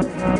Yeah.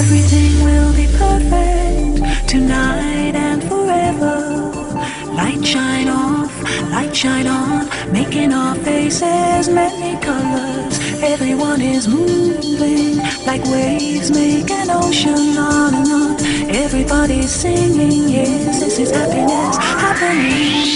Everything will be perfect tonight and forever. Light shine off, light shine on, making our faces many colors. Everyone is moving like waves make an ocean on and on. Everybody's singing, yes, this is happiness happening.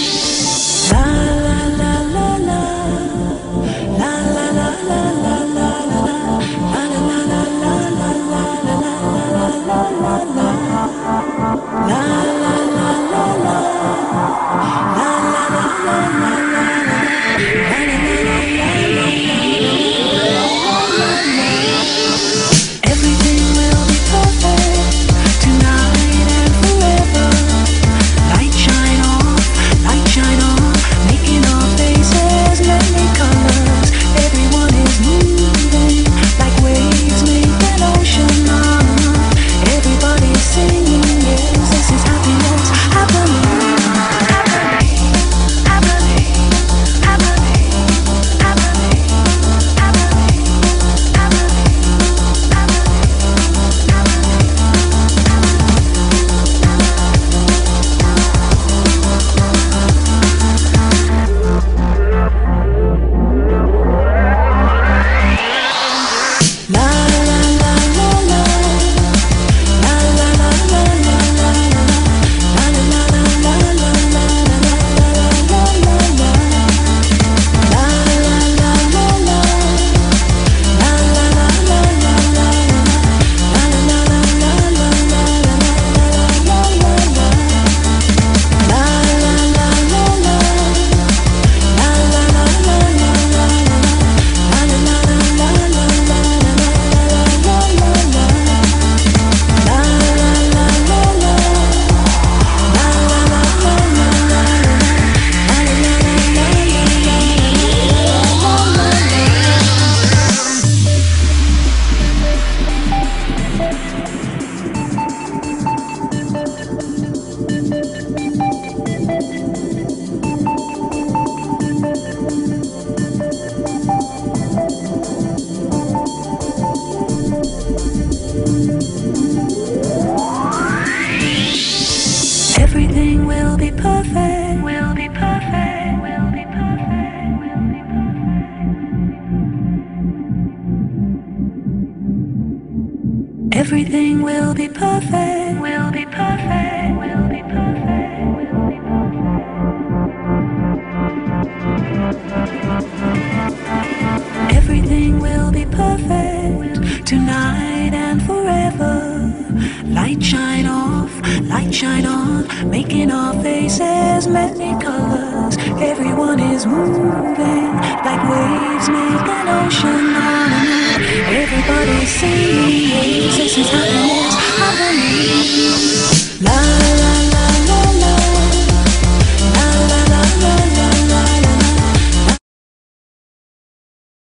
everything will making our faces many colors. Everyone is moving like waves make an ocean on Everybody's singing, this is happiness, I. Love.